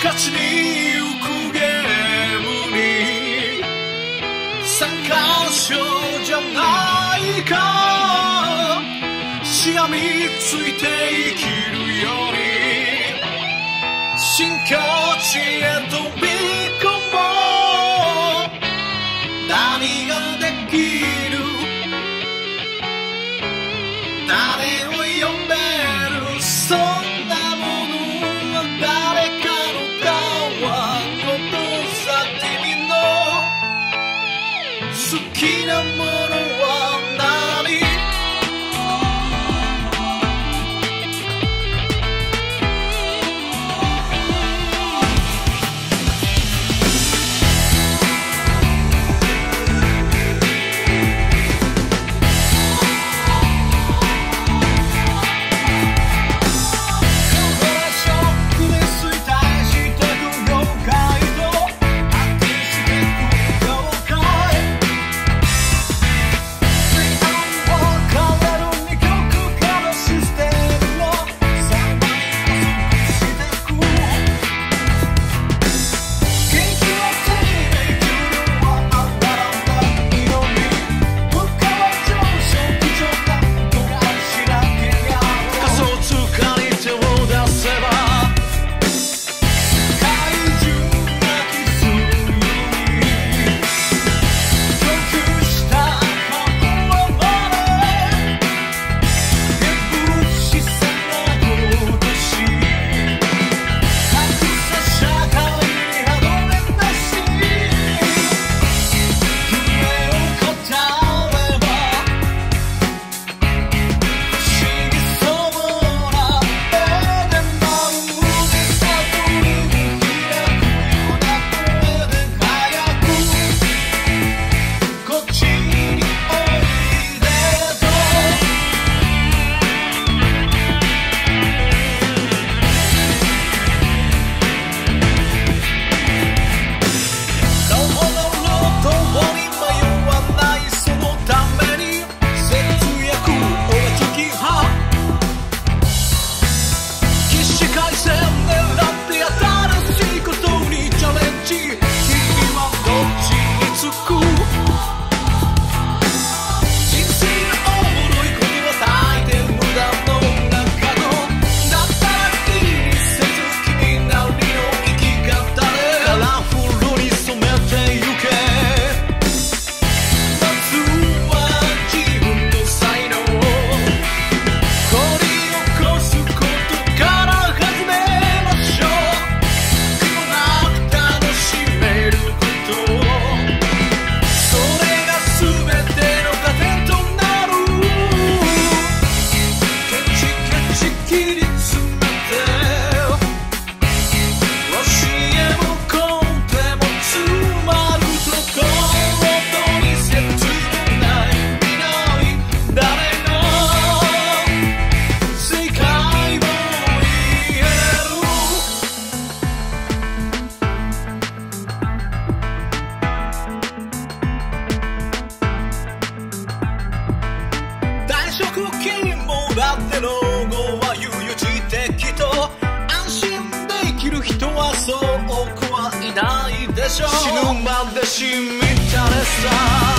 勝ちに行くゲームに参加賞じゃないか。しがみついて生きるより新境地へ飛び不忘。baldeşimi tanısan